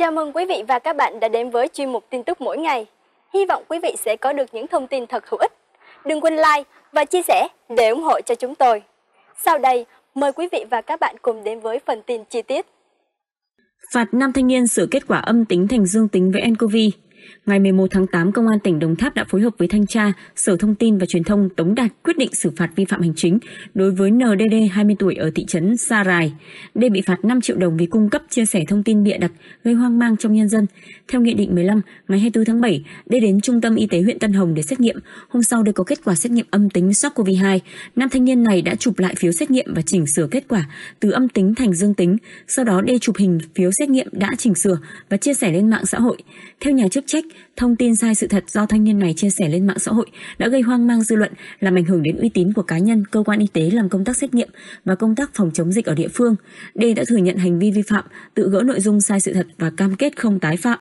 Chào mừng quý vị và các bạn đã đến với chuyên mục tin tức mỗi ngày. Hy vọng quý vị sẽ có được những thông tin thật hữu ích. Đừng quên like và chia sẻ để ủng hộ cho chúng tôi. Sau đây, mời quý vị và các bạn cùng đến với phần tin chi tiết. Phạt nam thanh niên sửa kết quả âm tính thành dương tính với nCoV. Ngày 11 tháng 8, Công an tỉnh Đồng Tháp đã phối hợp với Thanh tra, Sở Thông tin và Truyền thông Tống Đạt quyết định xử phạt vi phạm hành chính đối với NDD 20 tuổi ở thị trấn Sa Rài. D bị phạt 5 triệu đồng vì cung cấp chia sẻ thông tin bịa đặt gây hoang mang trong nhân dân. Theo Nghị định 15, ngày 24 tháng 7, D đến Trung tâm Y tế huyện Tân Hồng để xét nghiệm. Hôm sau D có kết quả xét nghiệm âm tính SARS-CoV-2. Nam thanh niên này đã chụp lại phiếu xét nghiệm và chỉnh sửa kết quả từ âm tính thành dương tính. Sau đó D chụp hình phiếu xét nghiệm đã chỉnh sửa và chia sẻ lên mạng xã hội. Theo nhà chức trách, thông tin sai sự thật do thanh niên này chia sẻ lên mạng xã hội đã gây hoang mang dư luận, làm ảnh hưởng đến uy tín của cá nhân, cơ quan y tế làm công tác xét nghiệm và công tác phòng chống dịch ở địa phương. D đã thừa nhận hành vi vi phạm, tự gỡ nội dung sai sự thật và cam kết không tái phạm.